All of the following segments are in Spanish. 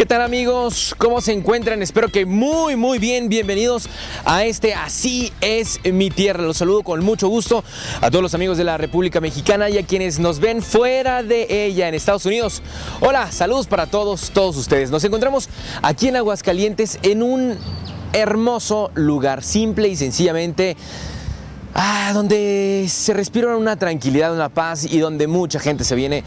¿Qué tal amigos? ¿Cómo se encuentran? Espero que muy muy bien. Bienvenidos a este Así es mi tierra. Los saludo con mucho gusto a todos los amigos de la República Mexicana y a quienes nos ven fuera de ella en Estados Unidos. Hola, saludos para todos, todos ustedes. Nos encontramos aquí en Aguascalientes en un hermoso lugar, simple y sencillamente Ah, donde se respira una tranquilidad, una paz y donde mucha gente se viene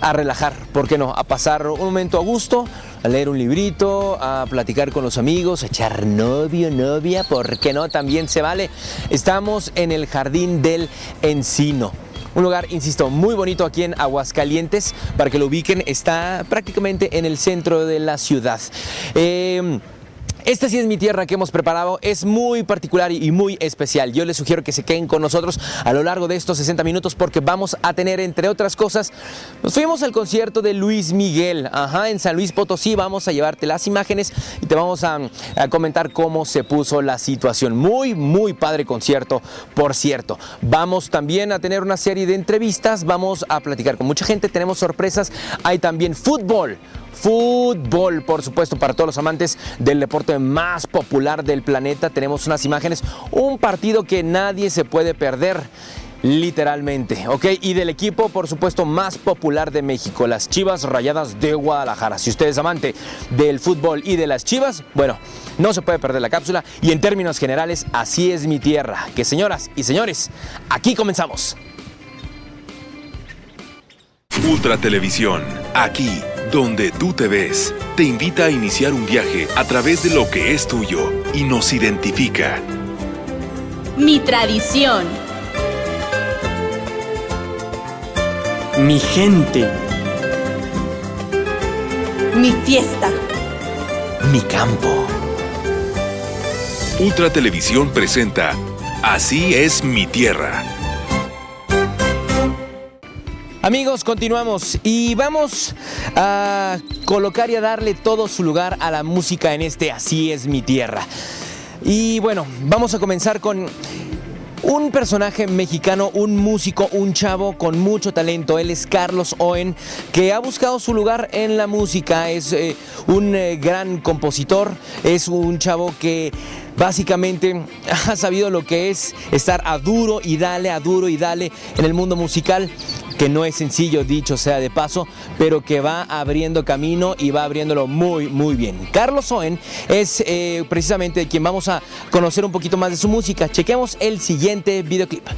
a relajar, ¿por qué no? A pasar un momento a gusto, a leer un librito, a platicar con los amigos, a echar novio, novia, ¿por qué no? También se vale. Estamos en el Jardín del Encino. Un lugar, insisto, muy bonito aquí en Aguascalientes. Para que lo ubiquen, está prácticamente en el centro de la ciudad. Eh, esta sí es mi tierra que hemos preparado, es muy particular y muy especial. Yo les sugiero que se queden con nosotros a lo largo de estos 60 minutos porque vamos a tener, entre otras cosas, nos fuimos al concierto de Luis Miguel, ajá, en San Luis Potosí. Vamos a llevarte las imágenes y te vamos a, a comentar cómo se puso la situación. Muy, muy padre concierto, por cierto. Vamos también a tener una serie de entrevistas, vamos a platicar con mucha gente, tenemos sorpresas, hay también fútbol fútbol, por supuesto, para todos los amantes del deporte más popular del planeta. Tenemos unas imágenes, un partido que nadie se puede perder. Literalmente, ¿ok? Y del equipo, por supuesto, más popular de México, las Chivas Rayadas de Guadalajara. Si usted es amante del fútbol y de las Chivas, bueno, no se puede perder la cápsula. Y en términos generales, así es mi tierra. Que señoras y señores, aquí comenzamos. Ultra Televisión, aquí donde tú te ves, te invita a iniciar un viaje a través de lo que es tuyo y nos identifica. Mi tradición. Mi gente. Mi fiesta. Mi campo. Ultra Televisión presenta Así es mi tierra. Amigos, continuamos y vamos a colocar y a darle todo su lugar a la música en este Así es mi tierra. Y bueno, vamos a comenzar con un personaje mexicano, un músico, un chavo con mucho talento. Él es Carlos Owen, que ha buscado su lugar en la música. Es eh, un eh, gran compositor, es un chavo que básicamente ha sabido lo que es estar a duro y dale, a duro y dale en el mundo musical que no es sencillo, dicho sea de paso, pero que va abriendo camino y va abriéndolo muy, muy bien. Carlos Owen es eh, precisamente quien vamos a conocer un poquito más de su música. Chequemos el siguiente videoclip.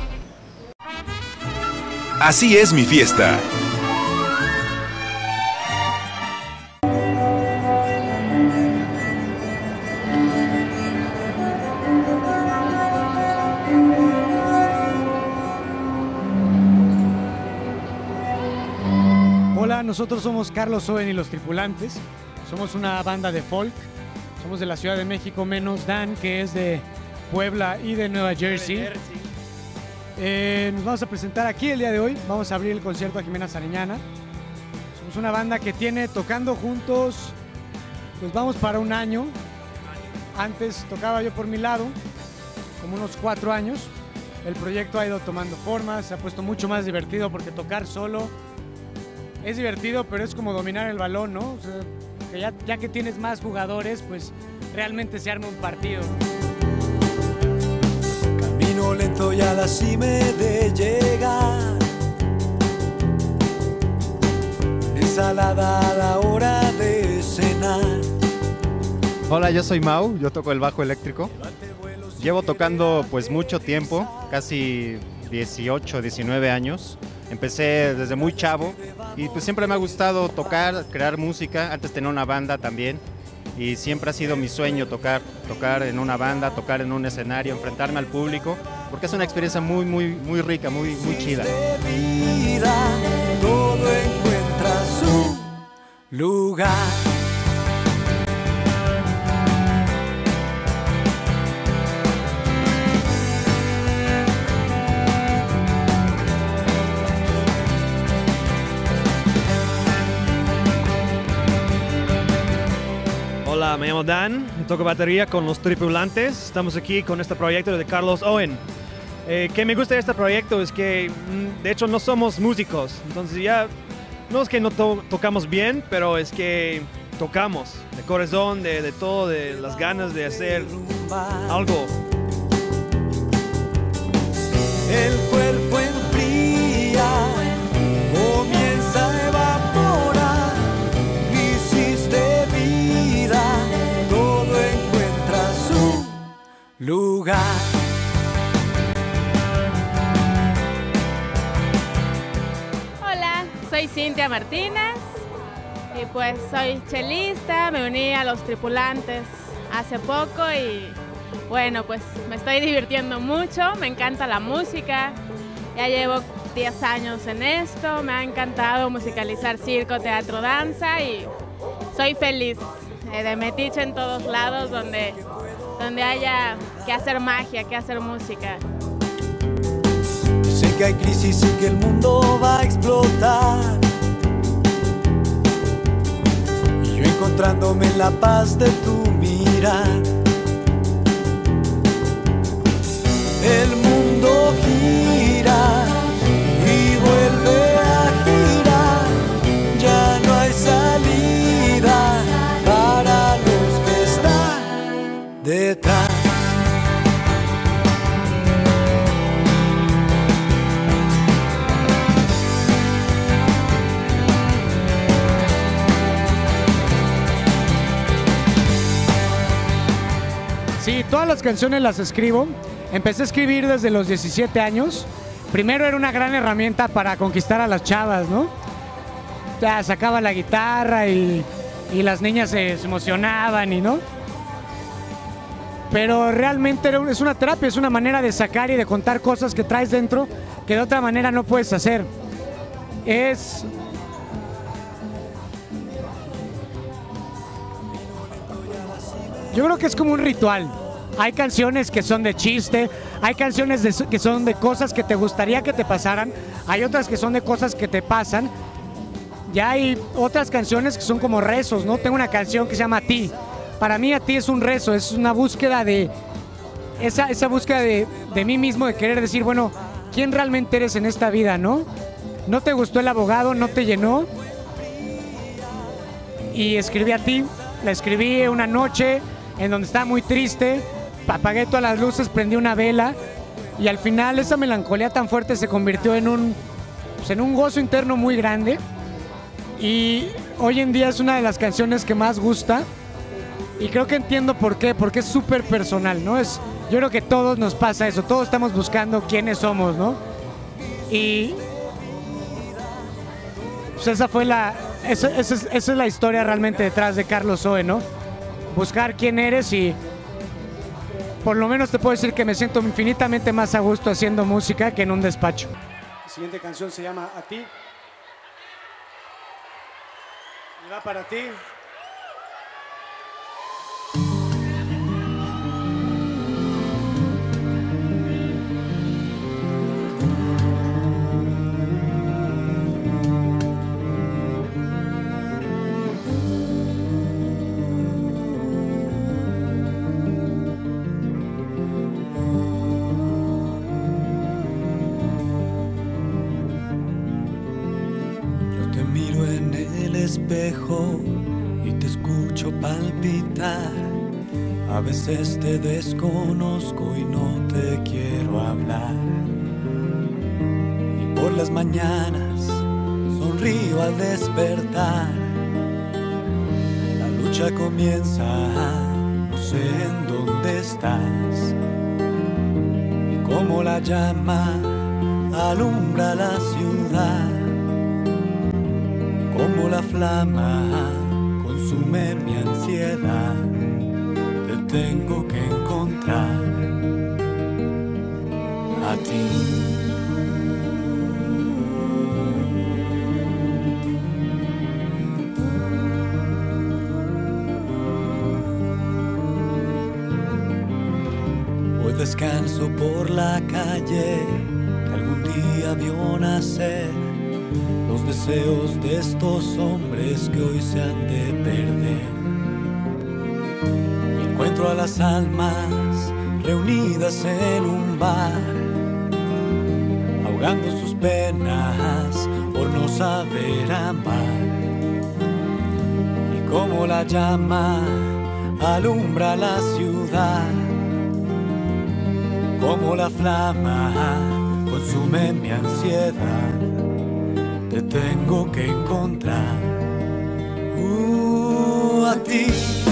Así es mi fiesta. Nosotros somos Carlos Owen y los tripulantes. Somos una banda de folk. Somos de la Ciudad de México, menos Dan, que es de Puebla y de Nueva Jersey. Eh, nos vamos a presentar aquí el día de hoy. Vamos a abrir el concierto a Jimena Sariñana. Somos una banda que tiene tocando juntos, pues vamos para un año. Antes tocaba yo por mi lado, como unos cuatro años. El proyecto ha ido tomando forma, se ha puesto mucho más divertido porque tocar solo es divertido, pero es como dominar el balón, ¿no? O sea, que ya, ya que tienes más jugadores, pues realmente se arma un partido. Camino lento y a la cima de llegar. Ensalada a la hora de cenar. Hola, yo soy Mau, yo toco el bajo eléctrico. Llevo tocando pues mucho tiempo, casi 18, 19 años. Empecé desde muy chavo y pues siempre me ha gustado tocar, crear música. Antes tenía una banda también y siempre ha sido mi sueño tocar, tocar en una banda, tocar en un escenario, enfrentarme al público, porque es una experiencia muy, muy, muy rica, muy, muy chida. Vida, todo encuentra su lugar. Me llamo Dan, toco batería con los tripulantes. Estamos aquí con este proyecto de Carlos Owen. Eh, que me gusta de este proyecto es que, mm, de hecho, no somos músicos. Entonces ya, no es que no to- tocamos bien, pero es que tocamos, de corazón, de, todo, de las ganas de hacer algo. El cuerpo enfría, Y pues soy chelista, me uní a los tripulantes hace poco y bueno, pues me estoy divirtiendo mucho, me encanta la música, ya llevo 10 años en esto, me ha encantado musicalizar circo, teatro, danza y soy feliz eh, de metiche en todos lados donde, donde haya que hacer magia, que hacer música. Sé que hay crisis y que el mundo va a explotar. Encontrándome en la paz de tu mirar. Las canciones las escribo. Empecé a escribir desde los 17 años. Primero era una gran herramienta para conquistar a las chavas, ¿no? Ya sacaba la guitarra y, las niñas se, emocionaban y no. Pero realmente es una terapia, es una manera de sacar y de contar cosas que traes dentro que de otra manera no puedes hacer. Es Yo creo que es como un ritual. Hay canciones que son de chiste, hay canciones de- que son de cosas que te gustaría que te pasaran, hay otras que son de cosas que te pasan. Ya hay otras canciones que son como rezos, ¿no? Tengo una canción que se llama A ti. Para mí a ti es un rezo, es una búsqueda de... Esa, esa búsqueda de, de mí mismo, de querer decir, bueno, ¿quién realmente eres en esta vida, no? ¿No te gustó el abogado? ¿No te llenó? y escribí a ti. La escribí una noche en donde estaba muy triste, apagué todas las luces, prendí una vela y al final esa melancolía tan fuerte se convirtió en un, pues, en un gozo interno muy grande y hoy en día es una de las canciones que más gusta y creo que entiendo por qué, porque es súper personal, ¿no? Es, yo creo que todos nos pasa eso, todos estamos buscando quiénes somos, ¿no? Y pues esa fue la, esa, esa es, la historia realmente detrás de Carlos Oe, ¿no? Buscar quién eres y por lo menos te puedo decir que me siento infinitamente más a gusto haciendo música que en un despacho. La siguiente canción se llama A ti. Y va para ti. Y te escucho palpitar. A veces te desconozco y no te quiero hablar. Y por las mañanas sonrío al despertar. La lucha comienza, no sé en dónde estás. Y como la llama alumbra la ciudad como la flama consume mi ansiedad. Te tengo que encontrar a ti. Descanso por la calle que algún día vio nacer los deseos de estos hombres que hoy se han de perder. Encuentro a las almas reunidas en un bar, ahogando sus penas por no saber amar. Y como la llama alumbra la ciudad, como la flama consume mi ansiedad, te tengo que encontrar uh, a ti.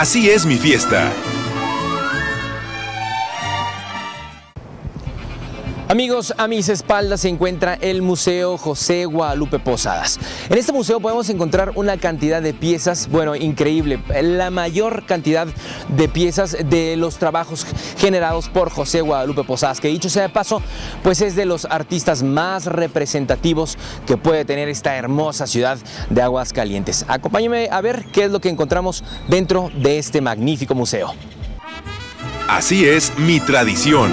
Así es mi fiesta. Amigos, a mis espaldas se encuentra el Museo José Guadalupe Posadas. En este museo podemos encontrar una cantidad de piezas, bueno, increíble, la mayor cantidad de piezas de los trabajos generados por José Guadalupe Posadas, que dicho sea de paso, pues es de los artistas más representativos que puede tener esta hermosa ciudad de Aguascalientes. Acompáñenme a ver qué es lo que encontramos dentro de este magnífico museo. Así es mi tradición.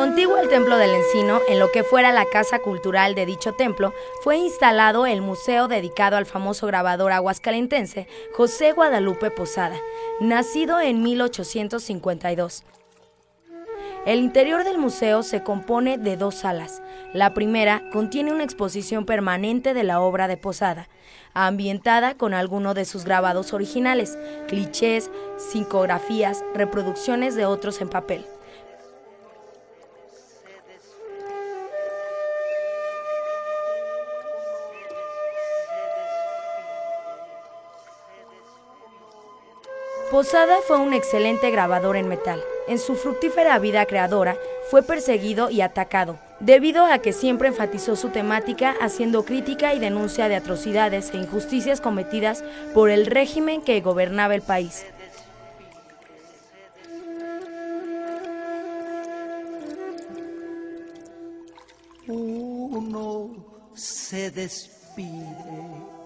Contiguo al Templo del Encino, en lo que fuera la casa cultural de dicho templo, fue instalado el museo dedicado al famoso grabador aguascalentense José Guadalupe Posada, nacido en 1852. El interior del museo se compone de dos salas. La primera contiene una exposición permanente de la obra de Posada, ambientada con alguno de sus grabados originales, clichés, psicografías, reproducciones de otros en papel. Posada fue un excelente grabador en metal. En su fructífera vida creadora fue perseguido y atacado, debido a que siempre enfatizó su temática haciendo crítica y denuncia de atrocidades e injusticias cometidas por el régimen que gobernaba el país. Uno se despide.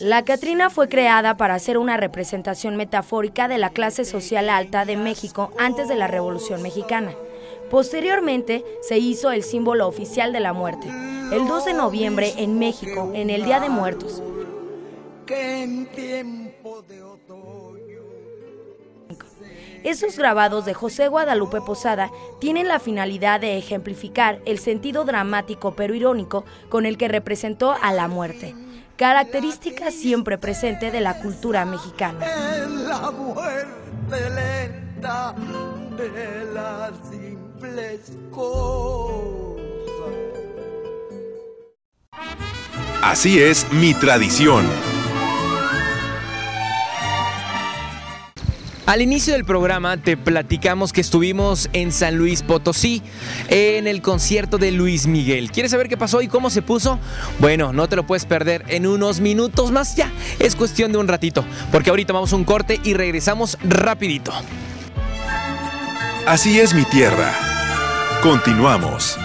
La Catrina fue creada para ser una representación metafórica de la clase social alta de México antes de la Revolución Mexicana. Posteriormente se hizo el símbolo oficial de la muerte, el 2 de noviembre en México, en el Día de Muertos. Esos grabados de José Guadalupe Posada tienen la finalidad de ejemplificar el sentido dramático pero irónico con el que representó a la muerte, característica siempre presente de la cultura mexicana. La muerte lenta de las simples cosas. Así es mi tradición. Al inicio del programa te platicamos que estuvimos en San Luis Potosí en el concierto de Luis Miguel. ¿Quieres saber qué pasó y cómo se puso? Bueno, no te lo puedes perder en unos minutos más ya. Es cuestión de un ratito, porque ahorita vamos a un corte y regresamos rapidito. Así es mi tierra. Continuamos.